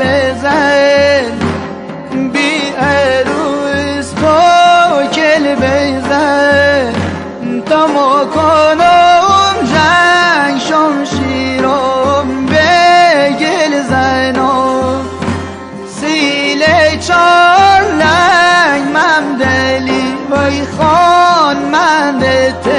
بزن. بی عروس کل بزن. تا مکنم جنگ شمشیرم به گل زنم سیله چار لنگ ممدلی وی خان من تیرون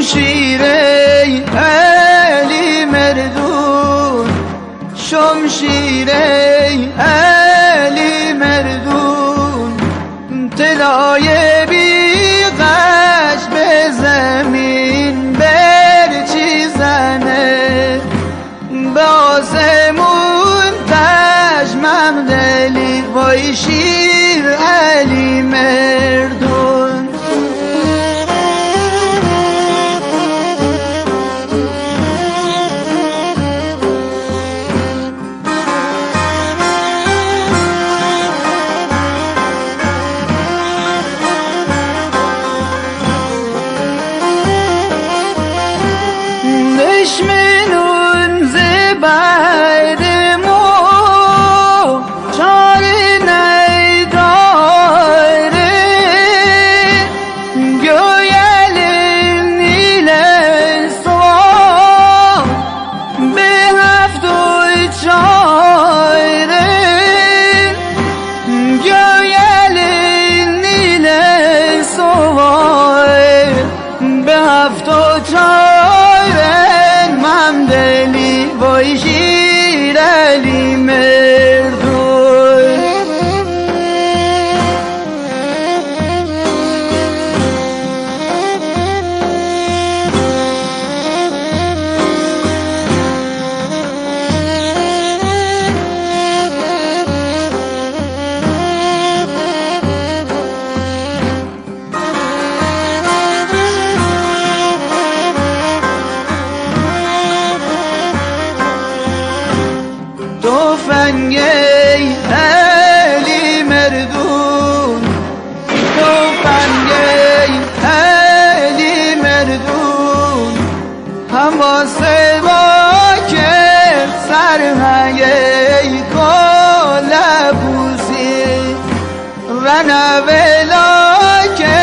شمشیر علی مردون شمشیر علی مردون طلای بیغش به زمین بر چی زنه؟ به آسمون تش ممدلی وای شیر علی مردون تفنگ علی مردون. تفنگ علی مردون. حماسه با که سرهنگ کل بوسی. رنولا که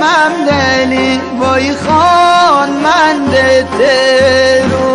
ممدلی وای خان من ده